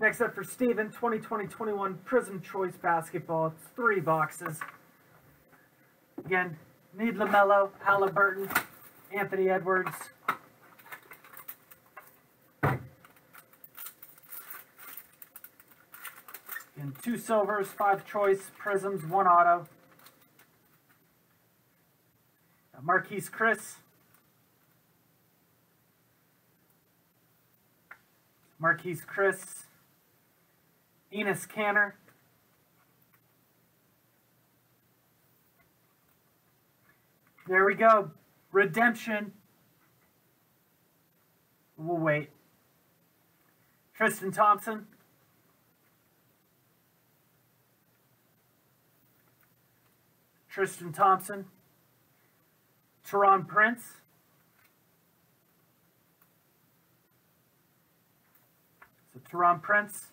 Next up for Steven, 2020-21 Prizm Choice Basketball. It's three boxes. Again, need LaMelo, Halliburton, Anthony Edwards. And two silvers, five choice, prisms, one auto. Marquese Chriss. Marquese Chriss. Enes Kanter. There we go. Redemption. We'll wait. Tristan Thompson. Tristan Thompson. Taurean Prince. So Taurean Prince.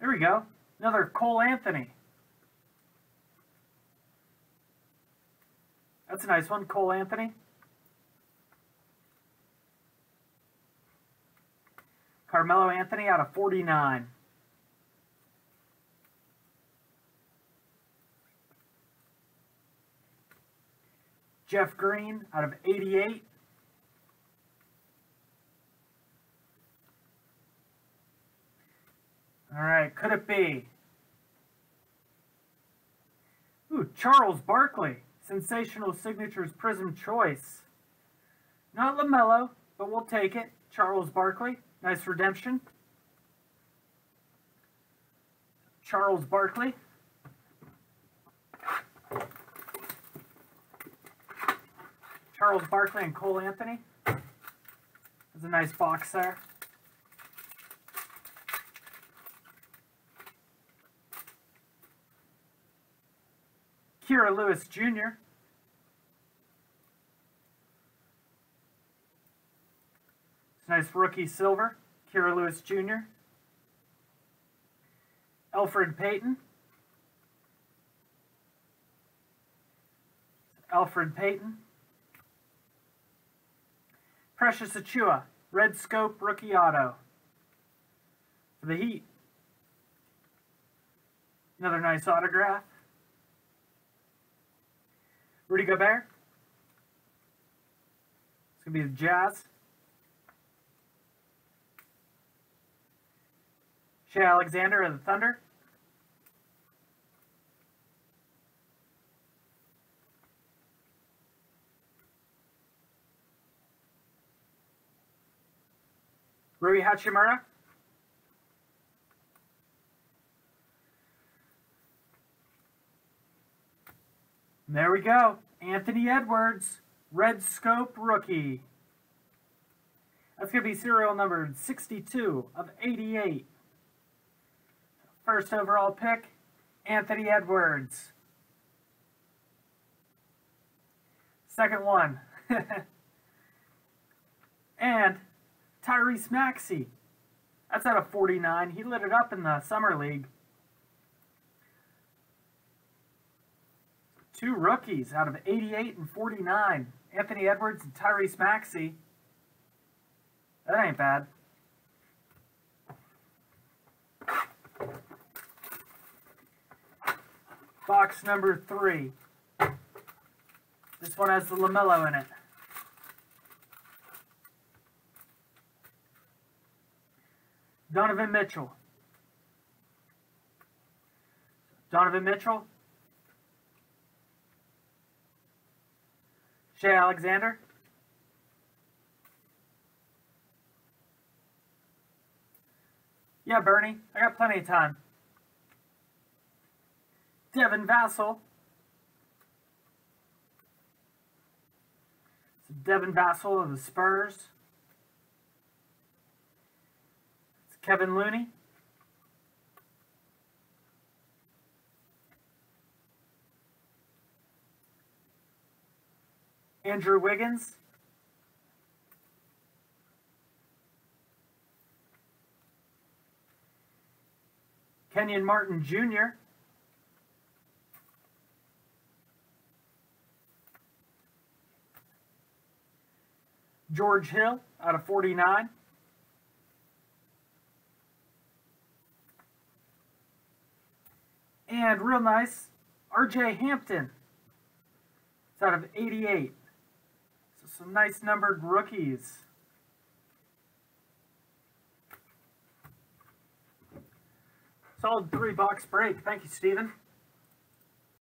There we go. Another Cole Anthony. That's a nice one, Cole Anthony. Carmelo Anthony out of 49. Jeff Green out of 88. All right, could it be? Ooh, Charles Barkley, Sensational Signatures Prizm Choice. Not LaMelo, but we'll take it. Charles Barkley, nice redemption. Charles Barkley. Charles Barkley and Cole Anthony. There's a nice box there. Kira Lewis Jr. It's nice rookie silver. Kira Lewis Jr. Elfrid Payton. Elfrid Payton. Precious Achiuwa, Red Scope Rookie Auto. For the Heat. Another nice autograph. Rudy Gobert. It's going to be the Jazz. Shai Alexander of the Thunder. Rui Hachimura. There we go. Anthony Edwards, Red Scope rookie. That's going to be serial numbered 62 of 88. First overall pick, Anthony Edwards. Second one. and Tyrese Maxey. That's out of 49. He lit it up in the Summer League. Two rookies out of 88 and 49. Anthony Edwards and Tyrese Maxey. That ain't bad. Box number three. This one has the LaMelo in it. Donovan Mitchell. Donovan Mitchell. Shai Alexander. Yeah, Bernie, I got plenty of time. Devin Vassell. Devin Vassell of the Spurs. It's Kevin Looney. Andrew Wiggins. Kenyon Martin Jr. George Hill out of 49. And real nice, RJ Hampton. It's out of 88. So some nice numbered rookies. Solid three box break. Thank you, Stephen.